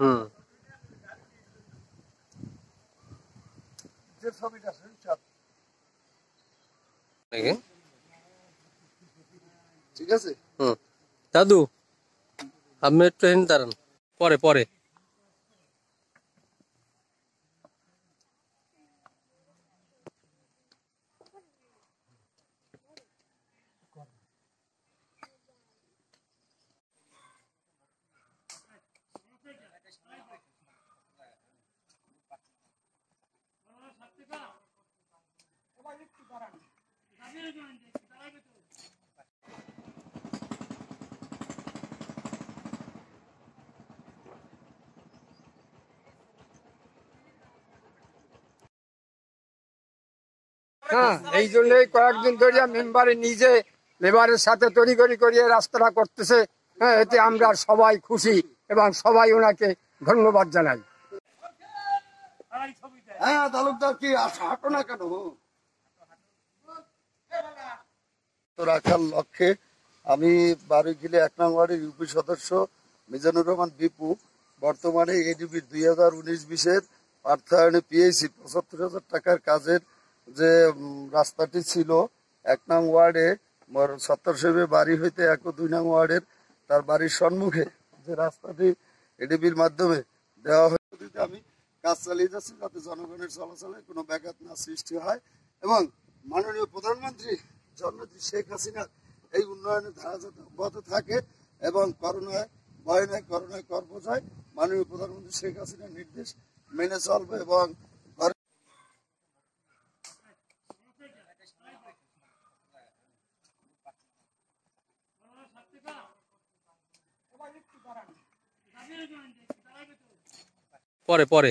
হুম। যে ছবিটা সেটা নাকি ঠিক আছে? হুম। দাদু আপনি একটু দাঁড়ান। পরে পরে। হ্যাঁ এই জন্যই কয়েকদিন ধরে মেম্বারে নিজে লেবারের সাথে তৈরি করি করিয়ে রাস্তাটা করতেছে। হ্যাঁ এতে আমরা সবাই খুশি এবং সবাই ওনাকে ধন্যবাদ জানাই। হ্যাঁ তালুকদার কি আস- হাঁটো না কেন? রাখার লক্ষ্যে আমি বারুইখিলে এক নং ওয়ার্ডের ইউপি সদস্য মিজানুর রহমান বিপু, বর্তমানে এডিবির দুই হাজার উনিশ বিশের অর্থায়নে পিএইসি পঁচাত্তর হাজার টাকার কাজের যে রাস্তাটি ছিল, এক নং ওয়ার্ডে সত্তর সেবে বাড়ি হইতে এক দুই নং ওয়ার্ডের তার বাড়ির সম্মুখে যে রাস্তাটি এডিবির মাধ্যমে দেওয়া হয়েছে আমি কাজ চালিয়ে যাচ্ছি যাতে জনগণের চলাচলে কোনো ব্যাঘাত না সৃষ্টি হয় এবং মাননীয় প্রধানমন্ত্রী জননেত্রী শেখ হাসিনার এই উন্নয়নের ধারা যাতে অব্যাহত থাকে এবং করোনায়, ভয় নয় করোনায় কর বোঝায় মাননীয় প্রধানমন্ত্রী শেখ হাসিনার নির্দেশ মেনে চলবে এবং পরে পরে।